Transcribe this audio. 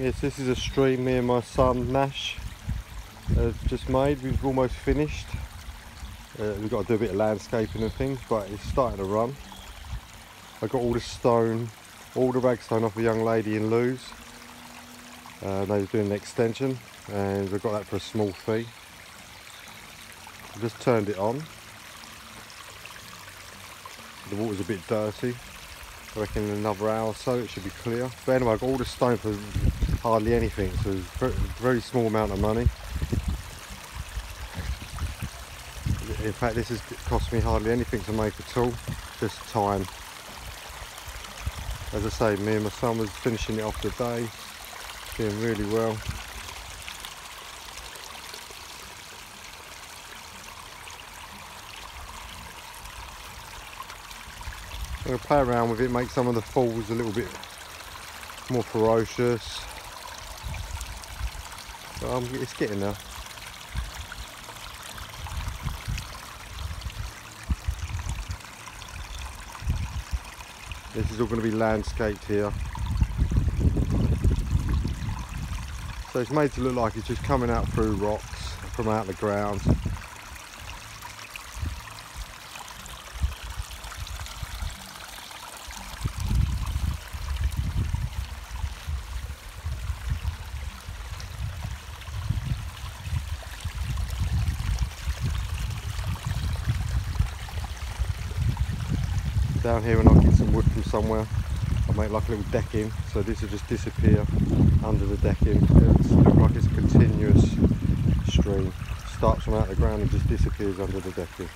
Yes, this is a stream me and my son Nash have just made. We've almost finished. Uh, we've got to do a bit of landscaping and things, but it's starting to run. I got all the stone, all the ragstone off a young lady in Lewes. Uh, they were doing an extension and we got that for a small fee. I just turned it on. The water's a bit dirty. I reckon in another hour or so it should be clear. But anyway, I got all the stone for hardly anything, so a very, very small amount of money. In fact, this has cost me hardly anything to make at all, just time. As I say, me and my son was finishing it off today, doing really well. I'm going to play around with it, make some of the falls a little bit more ferocious. But um, it's getting there. This is all going to be landscaped here. So it's made to look like it's just coming out through rocks from out of the ground. Down here and I'll get some wood from somewhere. I'll make like a little decking, so this will just disappear under the decking. It looks like it's a continuous stream. Starts from out the ground and just disappears under the decking.